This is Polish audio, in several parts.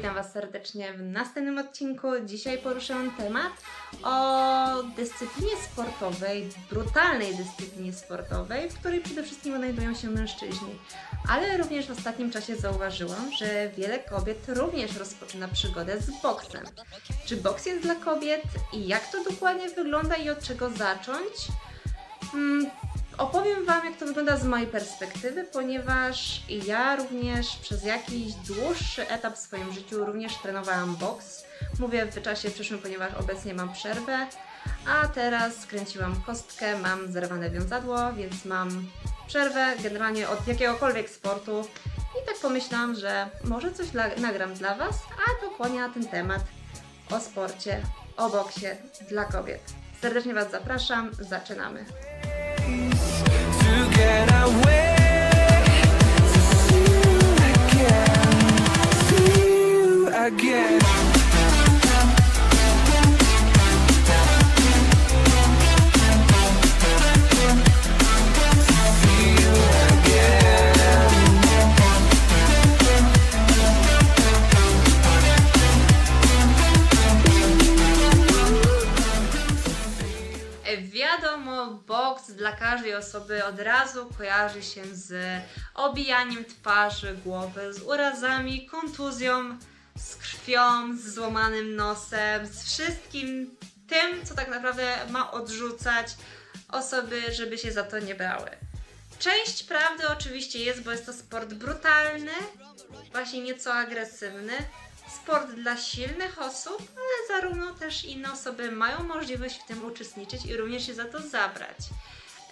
witam Was serdecznie w następnym odcinku. Dzisiaj poruszę temat o dyscyplinie sportowej, brutalnej dyscyplinie sportowej, w której przede wszystkim znajdują się mężczyźni. Ale również w ostatnim czasie zauważyłam, że wiele kobiet również rozpoczyna przygodę z boksem. Czy boks jest dla kobiet i jak to dokładnie wygląda i od czego zacząć? Opowiem Wam, jak to wygląda z mojej perspektywy, ponieważ ja również przez jakiś dłuższy etap w swoim życiu również trenowałam boks. Mówię w czasie przyszłym, ponieważ obecnie mam przerwę, a teraz skręciłam kostkę, mam zerwane wiązadło, więc mam przerwę generalnie od jakiegokolwiek sportu i tak pomyślałam, że może coś dla, nagram dla Was, a dokładnie na ten temat o sporcie, o boksie dla kobiet. Serdecznie Was zapraszam, zaczynamy. Again, dla każdej osoby od razu kojarzy się z obijaniem twarzy, głowy, z urazami, kontuzją, z krwią, z złamanym nosem, z wszystkim tym, co tak naprawdę ma odrzucać osoby, żeby się za to nie brały. Część prawdy oczywiście jest, bo jest to sport brutalny, właśnie nieco agresywny, sport dla silnych osób, ale zarówno też inne osoby mają możliwość w tym uczestniczyć i również się za to zabrać.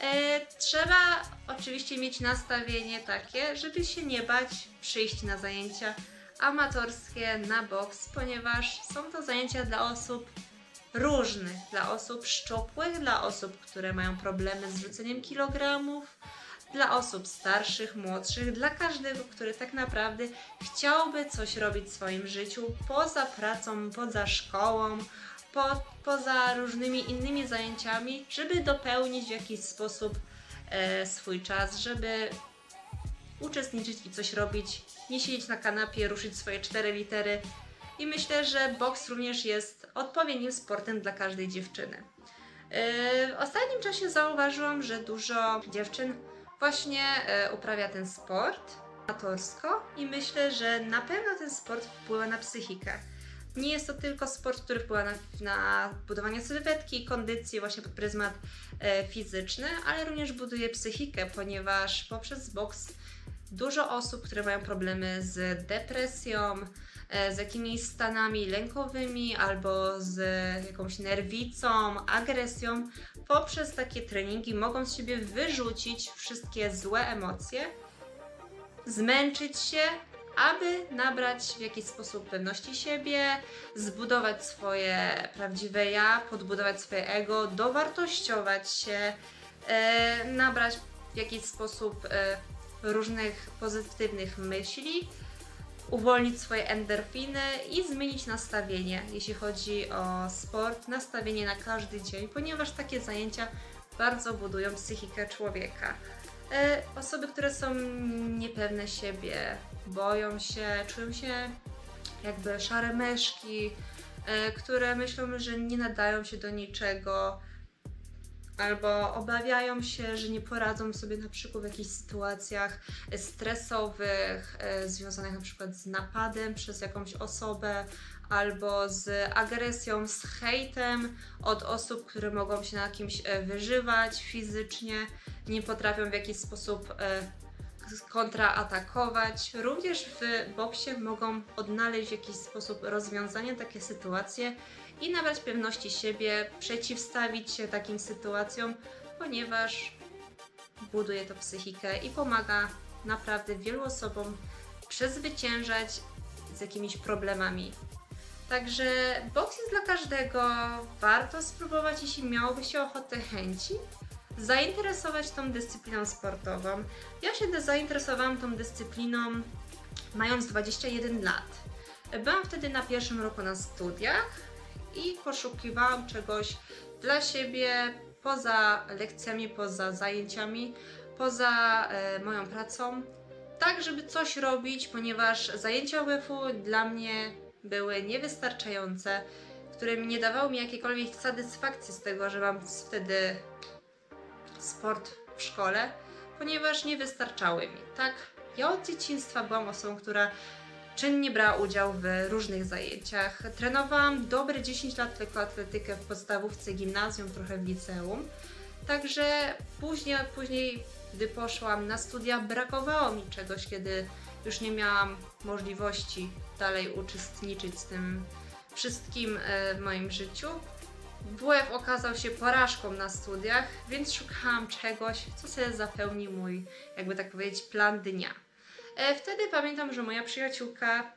E, trzeba oczywiście mieć nastawienie takie, żeby się nie bać przyjść na zajęcia amatorskie na boks, ponieważ są to zajęcia dla osób różnych, dla osób szczupłych, dla osób, które mają problemy z rzuceniem kilogramów, dla osób starszych, młodszych, dla każdego, który tak naprawdę chciałby coś robić w swoim życiu poza pracą, poza szkołą, po, poza różnymi innymi zajęciami, żeby dopełnić w jakiś sposób e, swój czas, żeby uczestniczyć i coś robić, nie siedzieć na kanapie, ruszyć swoje cztery litery. I myślę, że boks również jest odpowiednim sportem dla każdej dziewczyny. Yy, W ostatnim czasie zauważyłam, że dużo dziewczyn właśnie e, uprawia ten sport amatorsko i myślę, że na pewno ten sport wpływa na psychikę. Nie jest to tylko sport, który wpływa na, na budowanie sylwetki kondycji właśnie pod pryzmat e, fizyczny, ale również buduje psychikę, ponieważ poprzez boks dużo osób, które mają problemy z depresją, z jakimiś stanami lękowymi albo z jakąś nerwicą, agresją, poprzez takie treningi mogą z siebie wyrzucić wszystkie złe emocje, zmęczyć się, aby nabrać w jakiś sposób pewności siebie, zbudować swoje prawdziwe ja, podbudować swoje ego, dowartościować się, e, nabrać w jakiś sposób e, różnych pozytywnych myśli, uwolnić swoje endorfiny i zmienić nastawienie, jeśli chodzi o sport, nastawienie na każdy dzień, ponieważ takie zajęcia bardzo budują psychikę człowieka. E, Osoby, które są niepewne siebie, boją się, czują się jakby szare myszki, e, które myślą, że nie nadają się do niczego, albo obawiają się, że nie poradzą sobie na przykład w jakichś sytuacjach stresowych, e, związanych na przykład z napadem przez jakąś osobę, albo z agresją, z hejtem od osób, które mogą się na kimś e, wyżywać fizycznie, nie potrafią w jakiś sposób e, kontraatakować. Również w boksie mogą odnaleźć w jakiś sposób rozwiązanie takie sytuacje i nabrać pewności siebie, przeciwstawić się takim sytuacjom, ponieważ buduje to psychikę i pomaga naprawdę wielu osobom przezwyciężać z jakimiś problemami. Także boks jest dla każdego, warto spróbować, jeśli miałoby się ochotę chęci, zainteresować tą dyscypliną sportową. Ja się zainteresowałam tą dyscypliną mając 21 lat. Byłam wtedy na pierwszym roku na studiach i poszukiwałam czegoś dla siebie poza lekcjami, poza zajęciami, poza e, moją pracą, tak, żeby coś robić, ponieważ zajęcia WF-u dla mnie były niewystarczające, które mi nie dawały mi jakiejkolwiek satysfakcji z tego, że mam wtedy sport w szkole, ponieważ nie wystarczały mi. Tak, ja od dzieciństwa byłam osobą, która czynnie brała udział w różnych zajęciach. Trenowałam dobre 10 lat lekkoatletykę w podstawówce, gimnazjum, trochę w liceum. Także później, później, gdy poszłam na studia, brakowało mi czegoś, kiedy już nie miałam możliwości dalej uczestniczyć w tym wszystkim e, w moim życiu. WF okazał się porażką na studiach, więc szukałam czegoś, co sobie zapełni mój, jakby tak powiedzieć, plan dnia. E, Wtedy pamiętam, że moja przyjaciółka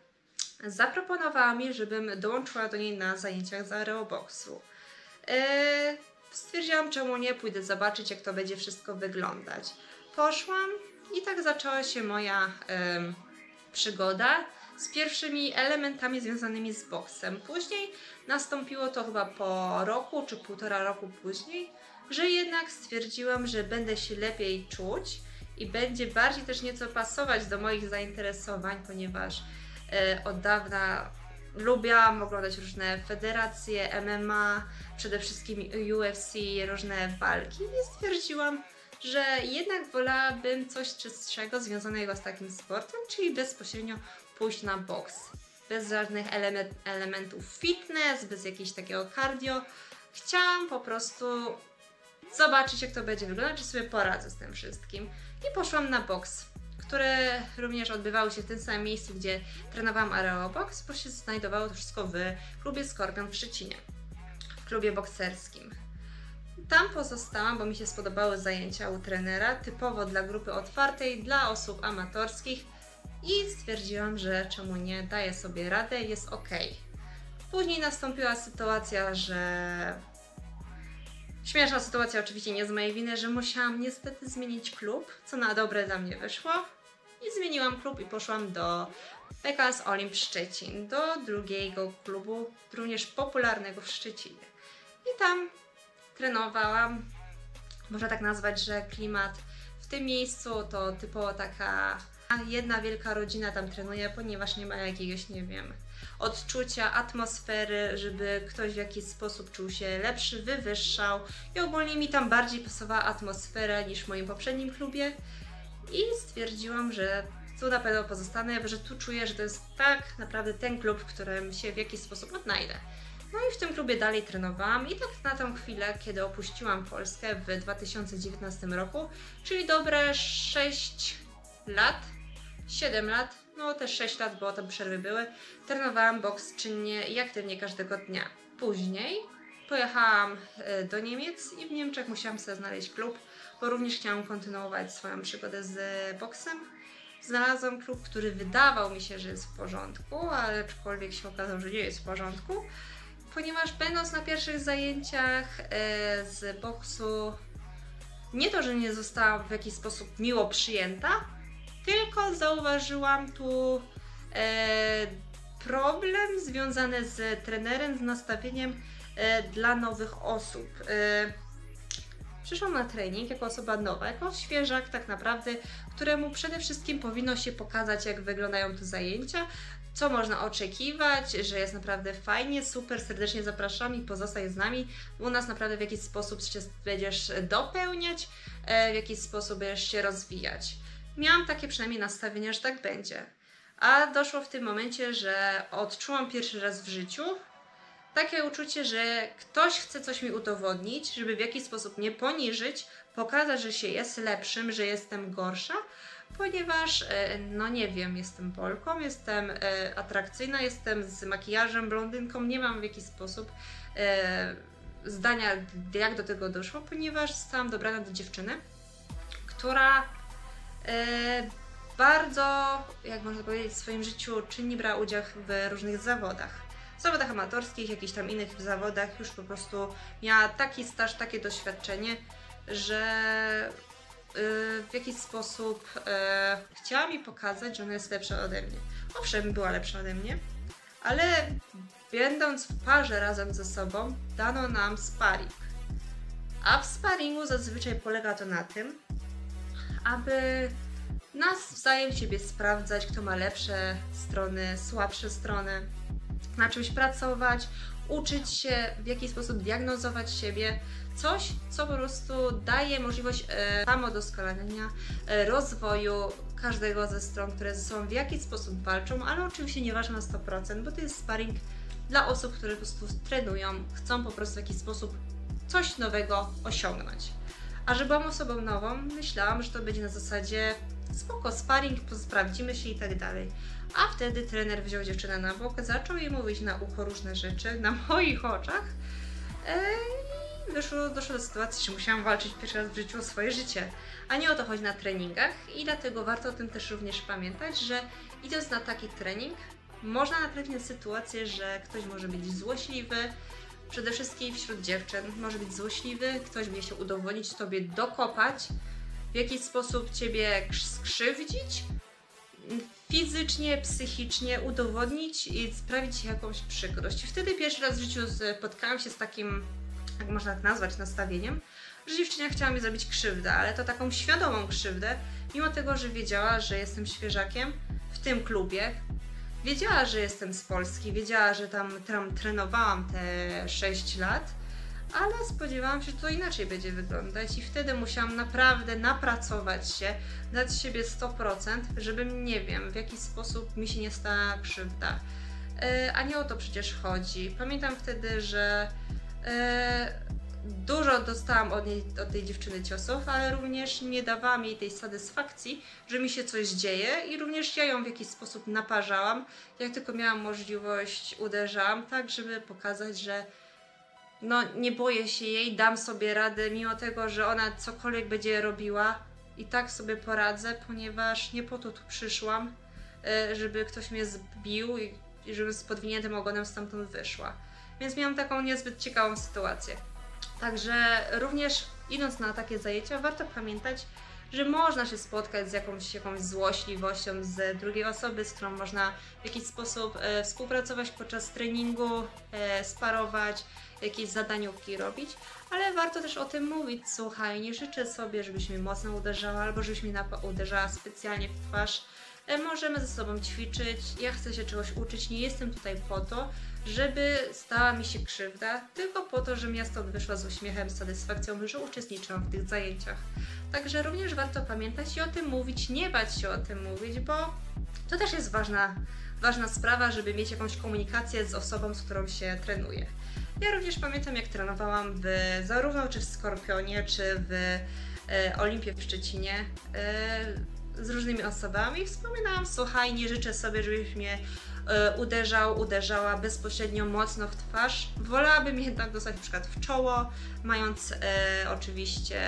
i będzie bardziej też nieco pasować do moich zainteresowań, ponieważ e, od dawna lubiłam oglądać różne federacje, MMA, przede wszystkim UFC, różne walki i stwierdziłam, że jednak wolałabym coś czystszego związanego z takim sportem, czyli bezpośrednio pójść na boks. Bez żadnych element, elementów fitness, bez jakiegoś takiego cardio. Chciałam po prostu zobaczyć, jak to będzie wyglądać, czy sobie poradzę z tym wszystkim. I poszłam na boks, które również odbywały się w tym samym miejscu, gdzie trenowałam aerobox, bo się znajdowało to wszystko w klubie Skorpion w Szczecinie, w klubie bokserskim. Tam pozostałam, bo mi się spodobały zajęcia u trenera, typowo dla grupy otwartej, dla osób amatorskich i stwierdziłam, że czemu nie, daję sobie radę, jest ok. Później nastąpiła sytuacja, że Śmieszna sytuacja, oczywiście nie z mojej winy, że musiałam niestety zmienić klub, co na dobre dla mnie wyszło. I zmieniłam klub i poszłam do PKS Olimp Szczecin, do drugiego klubu, również popularnego w Szczecinie. I tam trenowałam, można tak nazwać, że klimat w tym miejscu to typowo taka jedna wielka rodzina tam trenuje, ponieważ nie ma jakiegoś, nie wiem, odczucia, atmosfery, żeby ktoś w jakiś sposób czuł się lepszy, wywyższał. I ogólnie mi tam bardziej pasowała atmosfera niż w moim poprzednim klubie. I stwierdziłam, że tu na pewno pozostanę, że tu czuję, że to jest tak naprawdę ten klub, w którym się w jakiś sposób odnajdę. No i w tym klubie dalej trenowałam. I tak na tą chwilę, kiedy opuściłam Polskę w 2019 roku, czyli dobre 6 lat, 7 lat, no też 6 lat, bo tam przerwy były, trenowałam boks czynnie i aktywnie każdego dnia. Później pojechałam e, do Niemiec i w Niemczech musiałam sobie znaleźć klub, bo również chciałam kontynuować swoją przygodę z boksem. Znalazłam klub, który wydawał mi się, że jest w porządku, ale aczkolwiek się okazało, że nie jest w porządku, ponieważ będąc na pierwszych zajęciach e, z boksu, nie to, że nie zostałam w jakiś sposób miło przyjęta, tylko zauważyłam tu e, problem związany z trenerem, z nastawieniem e, dla nowych osób. E, przyszłam na trening jako osoba nowa, jako świeżak tak naprawdę, któremu przede wszystkim powinno się pokazać, jak wyglądają te zajęcia, co można oczekiwać, że jest naprawdę fajnie, super, serdecznie zapraszam i pozostań z nami. U nas naprawdę w jakiś sposób się będziesz dopełniać, e, w jakiś sposób będziesz się rozwijać. Miałam takie przynajmniej nastawienie, że tak będzie. A doszło w tym momencie, że odczułam pierwszy raz w życiu takie uczucie, że ktoś chce coś mi udowodnić, żeby w jakiś sposób mnie poniżyć, pokazać, że się jest lepszym, że jestem gorsza, ponieważ, e, no nie wiem, jestem Polką, jestem e, atrakcyjna, jestem z makijażem, blondynką, nie mam w jakiś sposób e, zdania, jak do tego doszło, ponieważ zostałam dobrana do dziewczyny, która bardzo, jak można powiedzieć, w swoim życiu czynnie brała udział w różnych zawodach. W zawodach amatorskich, jakichś tam innych zawodach już po prostu miała taki staż, takie doświadczenie, że y, w jakiś sposób y, chciała mi pokazać, że ona jest lepsza ode mnie. Owszem, była lepsza ode mnie, ale będąc w parze razem ze sobą, dano nam sparring. A w sparingu zazwyczaj polega to na tym, aby nawzajem siebie sprawdzać, kto ma lepsze strony, słabsze strony, na czymś pracować, uczyć się, w jaki sposób diagnozować siebie. Coś, co po prostu daje możliwość e, samodoskonalenia, e, rozwoju każdego ze stron, które ze sobą w jakiś sposób walczą, ale oczywiście nie ważne na 100%, bo to jest sparring dla osób, które po prostu trenują, chcą po prostu w jakiś sposób coś nowego osiągnąć. A że byłam osobą nową, myślałam, że to będzie na zasadzie spoko, sparring, sprawdzimy się i tak dalej. A wtedy trener wziął dziewczynę na bok, zaczął jej mówić na ucho różne rzeczy na moich oczach. E, I wyszło, doszło do sytuacji, że musiałam walczyć pierwszy raz w życiu o swoje życie. A nie o to chodzi na treningach i dlatego warto o tym też również pamiętać, że idąc na taki trening, można natrafić na sytuację, że ktoś może być złośliwy, przede wszystkim wśród dziewczyn może być złośliwy, ktoś będzie się udowodnić Tobie, dokopać, w jakiś sposób Ciebie krz- skrzywdzić, fizycznie, psychicznie udowodnić i sprawić jakąś przykrość. Wtedy pierwszy raz w życiu spotkałam się z takim, jak można tak nazwać, nastawieniem, że dziewczyna chciała mi zrobić krzywdę, ale to taką świadomą krzywdę, mimo tego, że wiedziała, że jestem świeżakiem w tym klubie, Wiedziała, że jestem z Polski, wiedziała, że tam, trenowałam te 6 lat, ale spodziewałam się, że to inaczej będzie wyglądać i wtedy musiałam naprawdę napracować się, dać siebie 100%, żebym, nie wiem, w jakiś sposób mi się nie stała krzywda. E, a nie o to przecież chodzi. Pamiętam wtedy, że e, dużo dostałam od, niej, od tej dziewczyny ciosów, ale również nie dawałam jej tej satysfakcji, że mi się coś dzieje i również ja ją w jakiś sposób naparzałam. Jak tylko miałam możliwość, uderzałam tak, żeby pokazać, że no nie boję się jej, dam sobie radę, mimo tego, że ona cokolwiek będzie robiła i tak sobie poradzę, ponieważ nie po to tu przyszłam, e, żeby ktoś mnie zbił i żebym z podwiniętym ogonem stamtąd wyszła. Więc miałam taką niezbyt ciekawą sytuację. Także również idąc na takie zajęcia, warto pamiętać, że można się spotkać z jakąś, jakąś złośliwością z drugiej osoby, z którą można w jakiś sposób e, współpracować podczas treningu, e, sparować, jakieś zadaniówki robić, ale warto też o tym mówić. Słuchaj, nie życzę sobie, żebyś mnie mocno uderzała albo żebyś napa- uderzała specjalnie w twarz. E, możemy ze sobą ćwiczyć, ja chcę się czegoś uczyć, nie jestem tutaj po to, żeby stała mi się krzywda, tylko po to, żebym ja stąd wyszła z uśmiechem, z satysfakcją, że uczestniczyłam w tych zajęciach. Także również warto pamiętać i o tym mówić, nie bać się o tym mówić, bo to też jest ważna, ważna sprawa, żeby mieć jakąś komunikację z osobą, z którą się trenuje. Ja również pamiętam, jak trenowałam w, zarówno czy w Skorpionie, czy w e, Olimpie w Szczecinie e, z różnymi osobami. Wspominałam, słuchaj, nie życzę sobie, żebyś mnie uderzał, uderzała bezpośrednio mocno w twarz. Wolałabym jednak dostać na przykład w czoło, mając e, oczywiście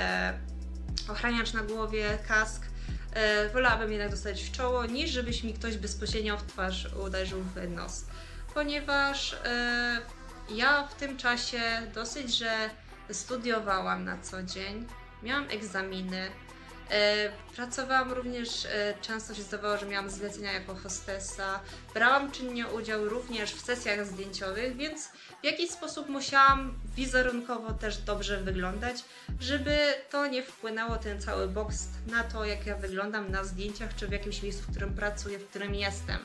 ochraniacz na głowie, kask. E, wolałabym jednak dostać w czoło, niż żebyś mi ktoś bezpośrednio w twarz uderzył w nos. Ponieważ e, ja w tym czasie dosyć, że studiowałam na co dzień, miałam egzaminy, E, Pracowałam również, e, często się zdawało, że miałam zlecenia jako hostessa. Brałam czynnie udział również w sesjach zdjęciowych, więc w jakiś sposób musiałam wizerunkowo też dobrze wyglądać, żeby to nie wpłynęło ten cały boks na to, jak ja wyglądam na zdjęciach, czy w jakimś miejscu, w którym pracuję, w którym jestem.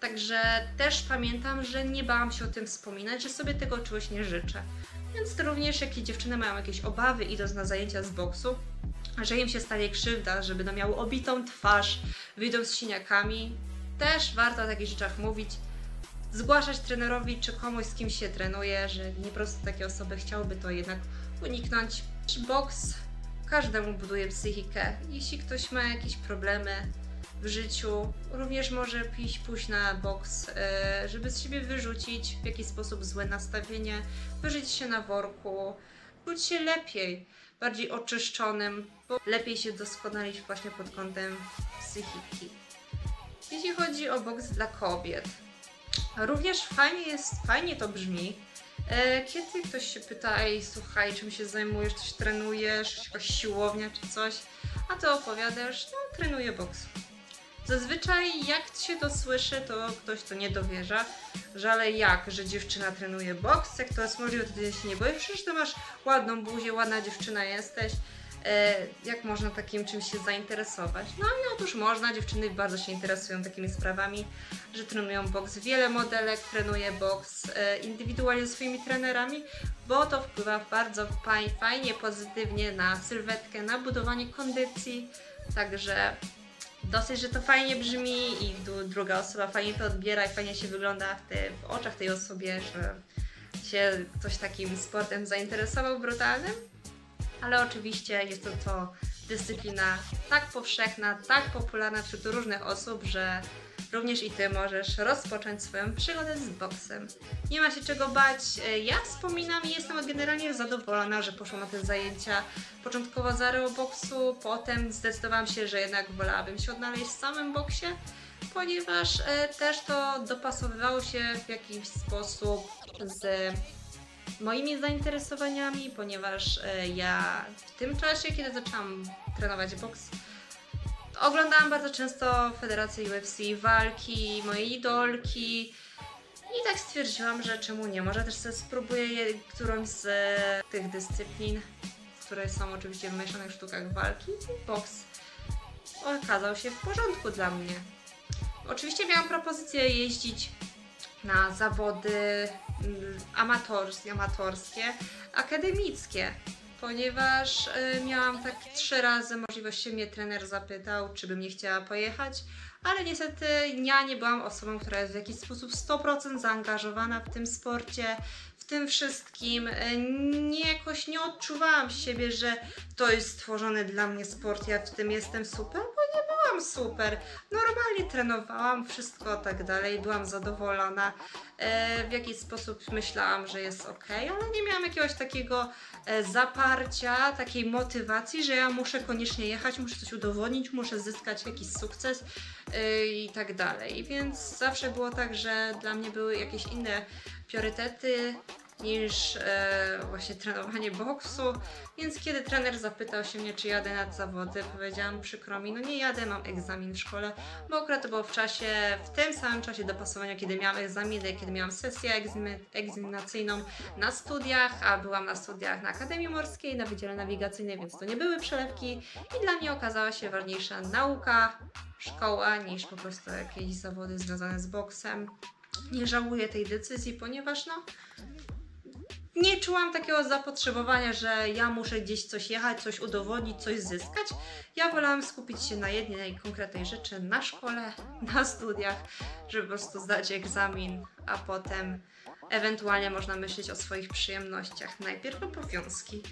Także też pamiętam, że nie bałam się o tym wspominać, że sobie tego czegoś nie życzę. Więc również, jak dziewczyny mają jakieś obawy idąc na zajęcia z boksu, że im się stanie krzywda, że będą miały obitą twarz, wyjdą z siniakami. Też warto o takich rzeczach mówić. Zgłaszać trenerowi czy komuś, z kim się trenuje, że nie po prostu takie osoby chciałyby to jednak uniknąć. Boks każdemu buduje psychikę. Jeśli ktoś ma jakieś problemy w życiu, również może iść pójść na boks, e, żeby z siebie wyrzucić w jakiś sposób złe nastawienie, wyżyć się na worku, czuć się lepiej bardziej oczyszczonym, bo lepiej się doskonalić właśnie pod kątem psychiki. Jeśli chodzi o boks dla kobiet, również fajnie jest, fajnie to brzmi, e, kiedy ktoś się pyta, ej słuchaj, czym się zajmujesz, coś trenujesz, jakaś siłownia czy coś, a ty opowiadasz, no trenuję boks. Zazwyczaj jak się to słyszy, to ktoś to nie dowierza, że ale jak, że dziewczyna trenuje boks, jak to jest możliwe, to ty się nie boisz, przecież ty masz ładną buzię, ładna dziewczyna jesteś. E, jak można takim czymś się zainteresować? No i otóż można, dziewczyny bardzo się interesują takimi sprawami, że trenują boks. Wiele modelek trenuje boks e, indywidualnie ze swoimi trenerami, bo to wpływa bardzo faj- fajnie, pozytywnie na sylwetkę, na budowanie kondycji. Także dosyć, że to fajnie brzmi i druga osoba fajnie to odbiera i fajnie się wygląda w, te, w oczach tej osobie, że się ktoś takim sportem zainteresował brutalnym. Ale oczywiście jest to, to dyscyplina tak powszechna, tak popularna wśród różnych osób, że również i Ty możesz rozpocząć swoją przygodę z boksem. Nie ma się czego bać. E, Ja wspominam i jestem generalnie zadowolona, że poszłam na te zajęcia. Początkowo z aeroboksu, potem zdecydowałam się, że jednak wolałabym się odnaleźć w samym boksie, ponieważ e, też to dopasowywało się w jakiś sposób z moimi zainteresowaniami, ponieważ e, ja w tym czasie, kiedy zaczęłam trenować boks, oglądałam bardzo często Federację UFC, walki, moje idolki. I tak stwierdziłam, że czemu nie, może też sobie spróbuję którąś z e, tych dyscyplin, które są oczywiście w mieszanych sztukach walki. Boks okazał się w porządku dla mnie. Oczywiście miałam propozycję jeździć na zawody mm, amatorskie, amatorskie akademickie, ponieważ y, miałam tak trzy razy możliwość się mnie trener zapytał, czy bym nie chciała pojechać, ale niestety ja nie byłam osobą, która jest w jakiś sposób 100% zaangażowana w tym sporcie, w tym wszystkim. Y, Nie jakoś nie odczuwałam siebie, że to jest stworzony dla mnie sport, ja w tym jestem super, byłam super. Normalnie trenowałam, wszystko tak dalej, byłam zadowolona. E, w jakiś sposób myślałam, że jest ok, ale nie miałam jakiegoś takiego e, zaparcia, takiej motywacji, że ja muszę koniecznie jechać, muszę coś udowodnić, muszę zyskać jakiś sukces e, i tak dalej. Więc zawsze było tak, że dla mnie były jakieś inne priorytety niż e, właśnie trenowanie boksu. Więc kiedy trener zapytał się mnie, czy jadę na zawody, powiedziałam przykro mi, no nie jadę, mam egzamin w szkole, bo akurat to było w czasie, w tym samym czasie dopasowania, kiedy miałam egzaminy, kiedy miałam sesję egzaminacyjną na studiach, a byłam na studiach na Akademii Morskiej, na Wydziale Nawigacyjnej, więc to nie były przelewki i dla mnie okazała się ważniejsza nauka, szkoła, niż po prostu jakieś zawody związane z boksem. Nie żałuję tej decyzji, ponieważ no, nie czułam takiego zapotrzebowania, że ja muszę gdzieś coś jechać, coś udowodnić, coś zyskać. Ja wolałam skupić się na jednej konkretnej rzeczy, na szkole, na studiach, żeby po prostu zdać egzamin, a potem ewentualnie można myśleć o swoich przyjemnościach. Najpierw obowiązki.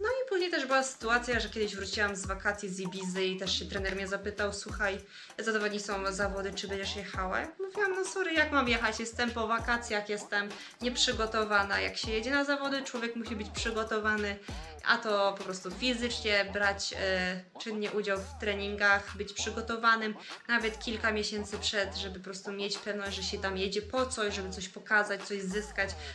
No i później też była sytuacja, że kiedyś wróciłam z wakacji z Ibizy i też się trener mnie zapytał, słuchaj, zadowoleni są zawody, czy będziesz jechała? Ja mówiłam, no sorry, jak mam jechać? Jestem po wakacjach, jestem nieprzygotowana. Jak się jedzie na zawody, człowiek musi być przygotowany, a to po prostu fizycznie brać e, czynnie udział w treningach, być przygotowanym nawet kilka miesięcy przed, żeby po prostu mieć pewność, że się tam jedzie po coś, żeby coś pokazać, coś zyskać,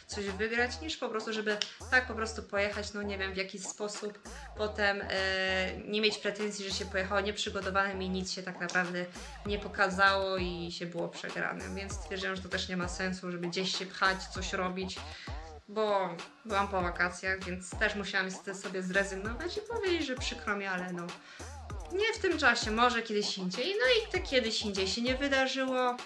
coś wygrać, niż po prostu, żeby tak po prostu pojechać, no nie wiem, w jakiś sposób, potem e, nie mieć pretensji, że się pojechało nieprzygotowanym i nic się tak naprawdę nie pokazało i się było przegranym, więc stwierdziłam, że to też nie ma sensu, żeby gdzieś się pchać, coś robić, bo byłam po wakacjach, więc też musiałam sobie zrezygnować i powiedzieć, że przykro mi, ale no nie w tym czasie, może kiedyś indziej. No i te kiedyś indziej się nie wydarzyło.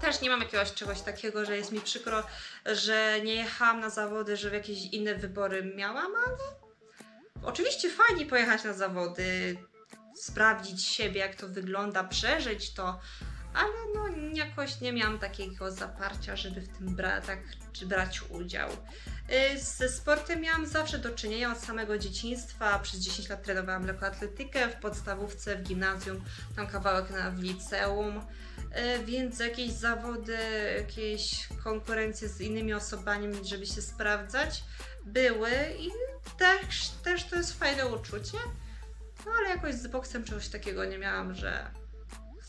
Też nie mam jakiegoś czegoś takiego, że jest mi przykro, że nie jechałam na zawody, że jakieś inne wybory miałam, ale oczywiście fajnie pojechać na zawody, sprawdzić siebie, jak to wygląda, przeżyć to, ale no jakoś nie miałam takiego zaparcia, żeby w tym bra- tak, czy brać udział. Y, Ze sportem miałam zawsze do czynienia od samego dzieciństwa. Przez 10 lat trenowałam lekkoatletykę w podstawówce, w gimnazjum, tam kawałek na, w liceum. Y, Więc jakieś zawody, jakieś konkurencje z innymi osobami, żeby się sprawdzać, były i też, też to jest fajne uczucie. No ale jakoś z boksem czegoś takiego nie miałam, że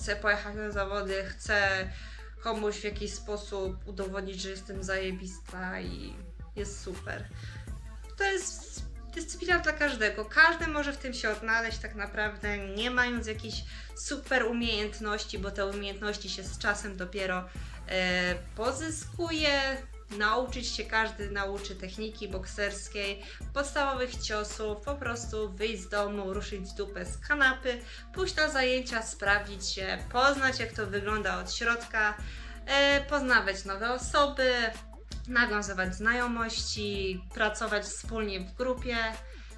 chcę pojechać na zawody, chcę komuś w jakiś sposób udowodnić, że jestem zajebista i jest super. To jest dyscyplina dla każdego. Każdy może w tym się odnaleźć tak naprawdę, nie mając jakichś super umiejętności, bo te umiejętności się z czasem dopiero e, pozyskuje. Nauczyć się, każdy nauczy techniki bokserskiej, podstawowych ciosów, po prostu wyjść z domu, ruszyć dupę z kanapy, pójść na zajęcia, sprawdzić się, poznać jak to wygląda od środka, e, poznawać nowe osoby, nawiązywać znajomości, pracować wspólnie w grupie.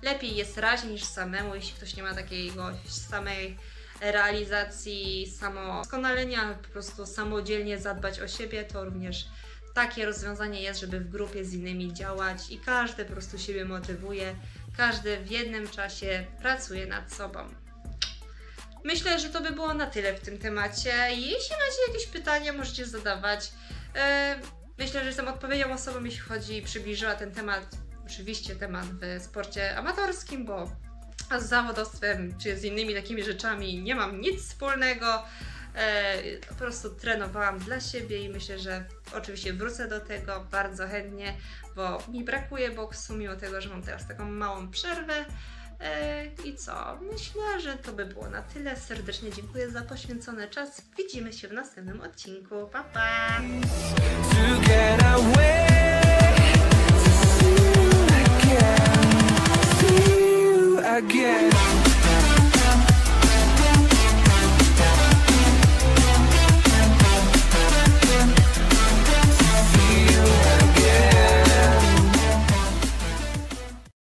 Lepiej jest raźniej niż samemu, jeśli ktoś nie ma takiego samej realizacji, samoskonalenia, po prostu samodzielnie zadbać o siebie, to również takie rozwiązanie jest, żeby w grupie z innymi działać i każdy po prostu siebie motywuje, każdy w jednym czasie pracuje nad sobą. Myślę, że to by było na tyle w tym temacie. Jeśli macie jakieś pytania, możecie zadawać. E, Myślę, że jestem odpowiednią osobą, jeśli chodzi, przybliżyła ten temat, oczywiście temat w sporcie amatorskim, bo z zawodowstwem czy z innymi takimi rzeczami nie mam nic wspólnego. E, po prostu trenowałam dla siebie i myślę, że oczywiście wrócę do tego bardzo chętnie, bo mi brakuje boksu, mimo tego, że mam teraz taką małą przerwę. E, I co? Myślę, że to by było na tyle. Serdecznie dziękuję za poświęcony czas. Widzimy się w następnym odcinku. Pa, pa! again.